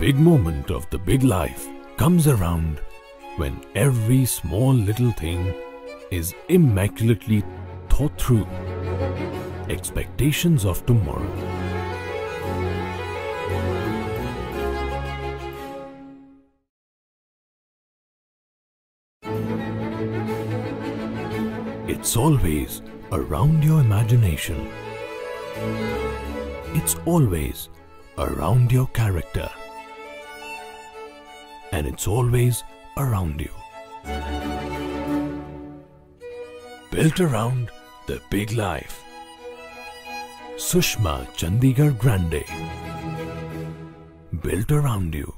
big moment of the big life comes around when every small little thing is immaculately thought through. Expectations of tomorrow. It's always around your imagination. It's always around your character. And it's always around you. Built around the big life. Sushma Chandigarh Grande. Built around you.